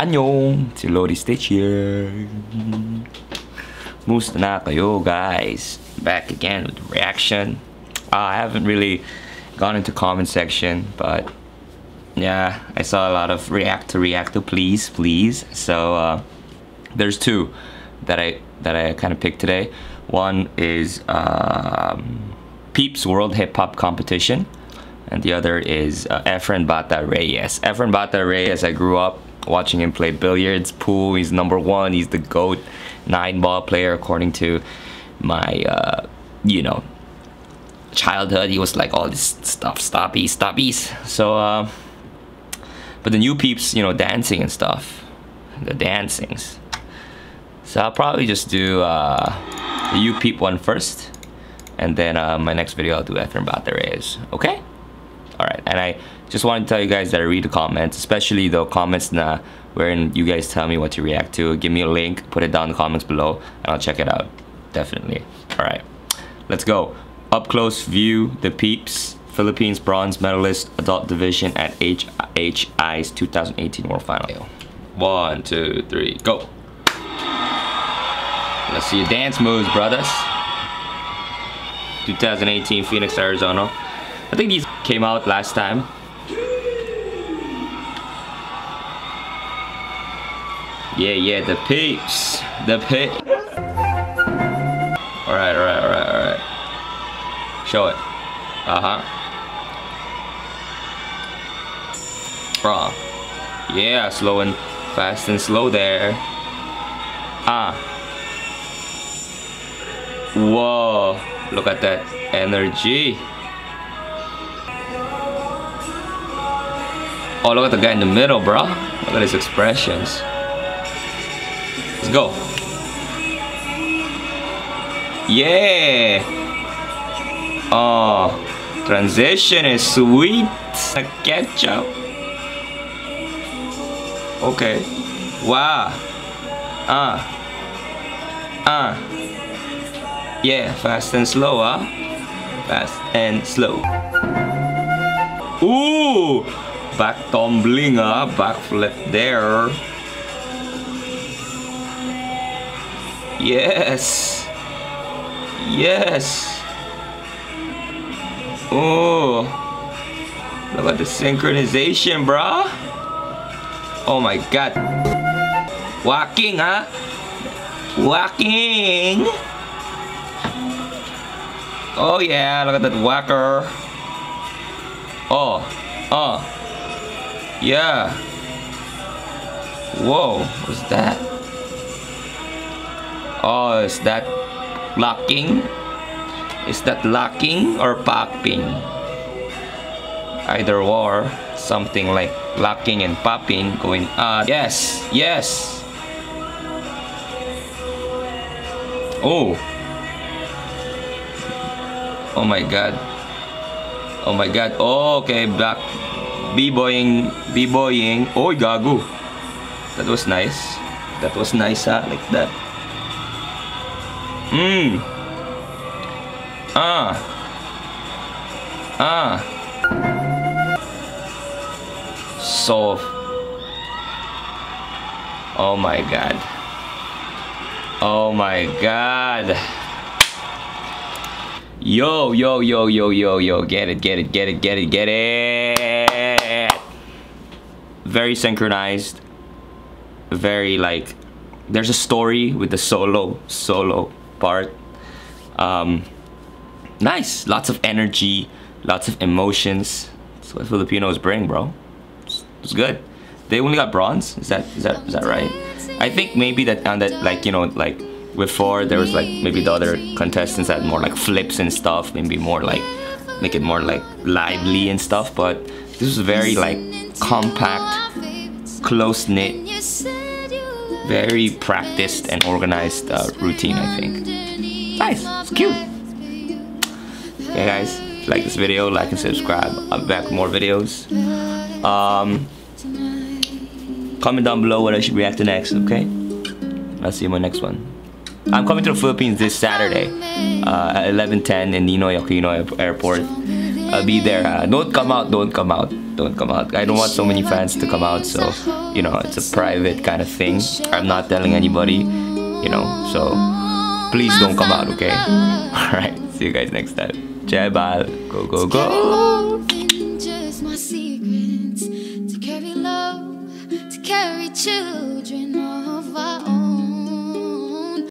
Annyeong! Si Lodi Stich here. Musta na kayo guys? Back again with reaction. Uh, I haven't really gone into comment section, but yeah, I saw a lot of react to react to please, please. So uh, there's two that I that I kind of picked today. One is um, Peepz World Hip Hop Competition, and the other is uh, Efren Bata Reyes. Efren Bata Reyes, I grew up watching him play billiards, pool. He's number one. He's the goat nine ball player according to my uh, you know childhood. He was like all this stuff, stoppies, stoppies. So, uh, but the new Peepz, you know, dancing and stuff, the dancings. So I'll probably just do uh, the peep one first, and then uh, my next video I'll do Efren Bata Reyes. Okay? All right, and I just wanted to tell you guys that I read the comments, especially the comments na wherein you guys tell me what to react to. Give me a link, put it down in the comments below, and I'll check it out. Definitely. All right, let's go. Up close view the Peepz. Philippines bronze medalist adult division at HHI's 2018 World Final. One, two, three, go. Let's see your dance moves, brothers. 2018 Phoenix, Arizona. I think these came out last time. Yeah, yeah, the Peepz. The Peepz. Alright, alright, alright, alright. Show it. Uh-huh. Bro. Yeah, slow and fast and slow there. Ah. Whoa. Look at that energy. Oh, look at the guy in the middle, bro. Look at his expressions. Let's go. Yeah. Oh, transition is sweet. A ketchup. Okay. Wow. Ah. Uh. Ah. Uh. Yeah, fast and slow, huh? Fast and slow. Ooh! Back tumbling, huh? Back flip there. Yes. Yes. Oh. Look at the synchronization, brah. Oh my god. Walking, huh? Walking. Oh yeah, look at that whacker. Oh, oh. Yeah. Whoa, what's that? Oh, is that locking? Is that locking or popping? Either or, something like locking and popping going on. Yes, yes. Oh. Oh my god. Oh my god. Oh, okay, back. B-boying, B-boying. Oh, gago. That was nice. That was nice, ha? Like that. Mmm. Ah. Ah. Soft. Oh my god. Oh my god. Yo, yo, yo, yo, yo, yo. Get it, get it, get it, get it, get it. Very synchronized. Very like, there's a story with the solo, solo part. Um, nice. Lots of energy, lots of emotions. That's what Filipinos bring, bro. It's, it's good. They only got bronze. Is that is that is that right? I think maybe that on that like you know like before there was like maybe the other contestants had more like flips and stuff. Maybe more like make it more like lively and stuff. But this is very like compact, close knit very practiced and organized uh, routine, I think. Nice, it's cute. Okay guys, if you like this video, like and subscribe. I'll be back with more videos. Um, comment down below what I should react to next, okay? I'll see you in my next one. I'm coming to the Philippines this Saturday uh, at 11.10 in Ninoy Aquino Airport. I'll be there. Uh, don't come out. Don't come out. Don't come out. I don't want so many fans to come out. So, you know, it's a private kind of thing. I'm not telling anybody. You know, so please don't come out. Okay. All right. See you guys next time. Jebal. Go go go. Just my secrets to carry love, to carry children.